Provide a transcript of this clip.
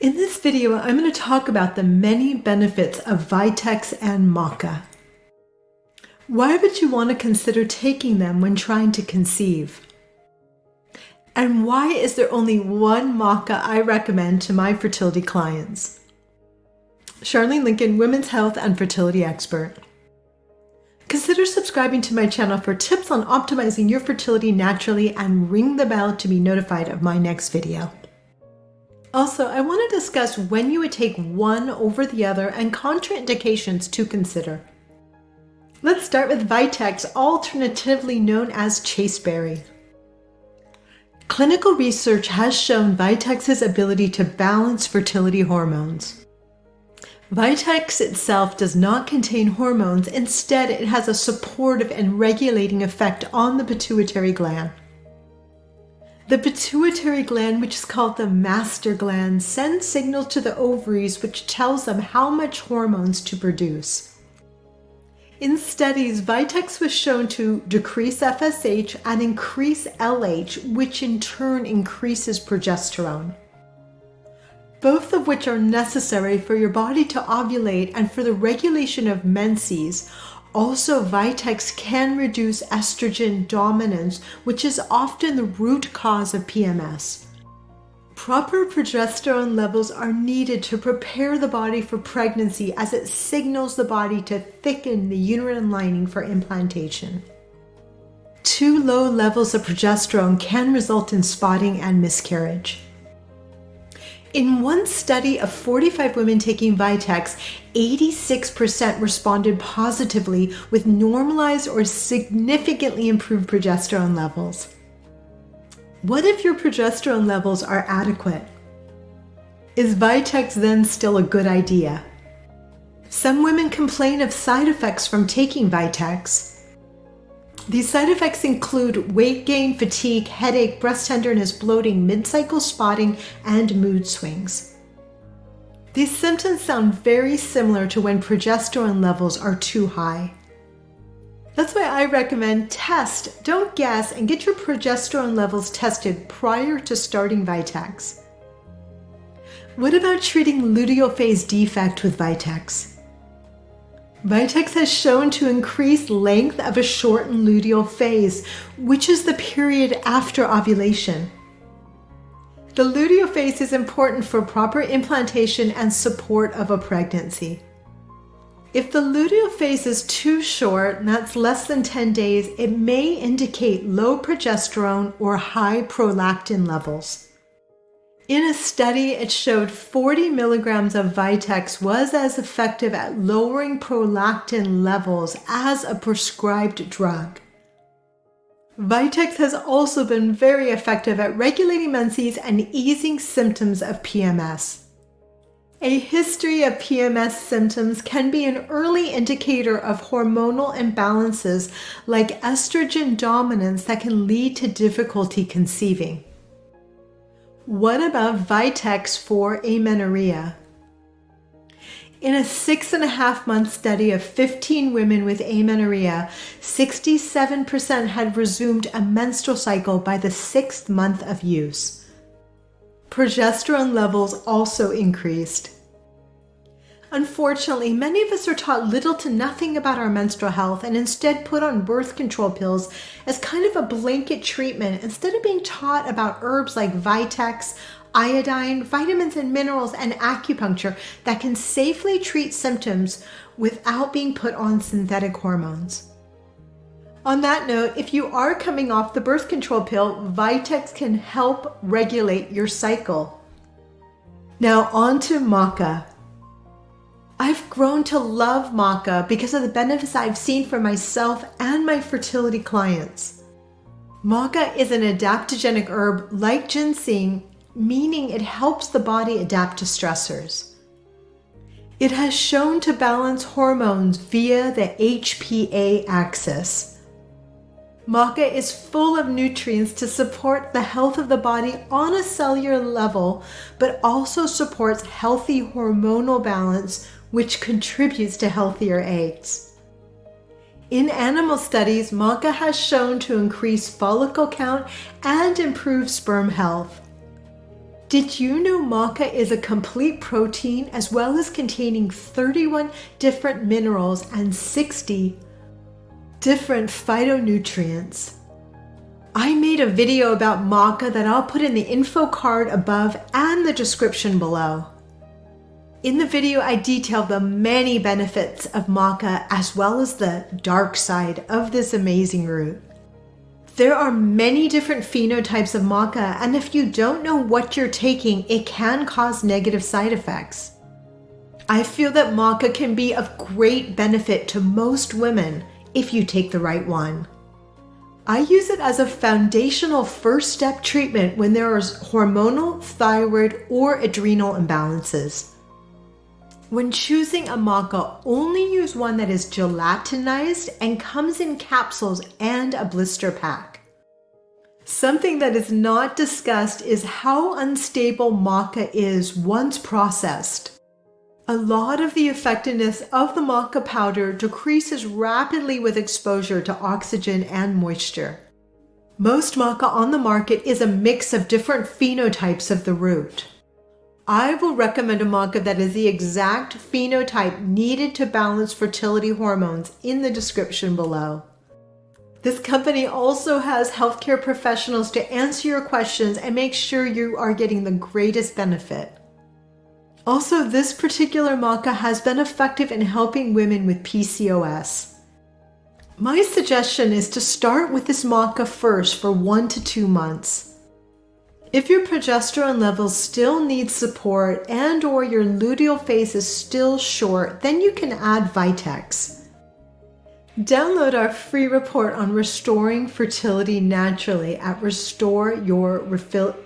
In this video, I'm going to talk about the many benefits of Vitex and Maca. Why would you want to consider taking them when trying to conceive? And why is there only one maca I recommend to my fertility clients? Charlene Lincoln, women's health and fertility expert. Consider subscribing to my channel for tips on optimizing your fertility naturally and ring the bell to be notified of my next video. Also, I want to discuss when you would take one over the other and contraindications to consider. Let's start with Vitex, alternatively known as chasteberry. Clinical research has shown Vitex's ability to balance fertility hormones. Vitex itself does not contain hormones, instead, it has a supportive and regulating effect on the pituitary gland. The pituitary gland, which is called the master gland, sends signals to the ovaries which tells them how much hormones to produce. In studies, Vitex was shown to decrease FSH and increase LH, which in turn increases progesterone. Both of which are necessary for your body to ovulate and for the regulation of menses, also, Vitex can reduce estrogen dominance, which is often the root cause of PMS. Proper progesterone levels are needed to prepare the body for pregnancy as it signals the body to thicken the uterine lining for implantation. Too low levels of progesterone can result in spotting and miscarriage. In one study of 45 women taking Vitex, 86% responded positively with normalized or significantly improved progesterone levels. What if your progesterone levels are adequate? Is Vitex then still a good idea? Some women complain of side effects from taking Vitex. These side effects include weight gain, fatigue, headache, breast tenderness, bloating, mid cycle spotting, and mood swings. These symptoms sound very similar to when progesterone levels are too high. That's why I recommend test, don't guess, and get your progesterone levels tested prior to starting Vitex. What about treating luteal phase defect with Vitex? Vitex has shown to increase length of a shortened luteal phase, which is the period after ovulation. The luteal phase is important for proper implantation and support of a pregnancy. If the luteal phase is too short, that's less than 10 days, it may indicate low progesterone or high prolactin levels. In a study, it showed 40 milligrams of Vitex was as effective at lowering prolactin levels as a prescribed drug. Vitex has also been very effective at regulating menses and easing symptoms of PMS. A history of PMS symptoms can be an early indicator of hormonal imbalances like estrogen dominance that can lead to difficulty conceiving. What about Vitex for amenorrhea? In a six and a half month study of 15 women with amenorrhea, 67% had resumed a menstrual cycle by the sixth month of use. Progesterone levels also increased. Unfortunately, many of us are taught little to nothing about our menstrual health and instead put on birth control pills as kind of a blanket treatment instead of being taught about herbs like Vitex, iodine, vitamins and minerals, and acupuncture that can safely treat symptoms without being put on synthetic hormones. On that note, if you are coming off the birth control pill, Vitex can help regulate your cycle. Now, on to maca. I've grown to love maca because of the benefits I've seen for myself and my fertility clients. Maca is an adaptogenic herb like ginseng, meaning it helps the body adapt to stressors. It has shown to balance hormones via the HPA axis. Maca is full of nutrients to support the health of the body on a cellular level, but also supports healthy hormonal balance which contributes to healthier eggs. In animal studies, maca has shown to increase follicle count and improve sperm health. Did you know maca is a complete protein as well as containing 31 different minerals and 60 different phytonutrients? I made a video about maca that I'll put in the info card above and the description below. In the video, I detail the many benefits of maca as well as the dark side of this amazing root. There are many different phenotypes of maca, and if you don't know what you're taking, it can cause negative side effects. I feel that maca can be of great benefit to most women if you take the right one. I use it as a foundational first step treatment when there are hormonal, thyroid, or adrenal imbalances. When choosing a maca, only use one that is gelatinized and comes in capsules and a blister pack. Something that is not discussed is how unstable maca is once processed. A lot of the effectiveness of the maca powder decreases rapidly with exposure to oxygen and moisture. Most maca on the market is a mix of different phenotypes of the root. I will recommend a maca that is the exact phenotype needed to balance fertility hormones in the description below. This company also has healthcare professionals to answer your questions and make sure you are getting the greatest benefit. Also, this particular maca has been effective in helping women with PCOS. My suggestion is to start with this maca first for one to two months. If your progesterone levels still need support and or your luteal phase is still short, then you can add Vitex. Download our free report on restoring fertility naturally at restoreyourfertility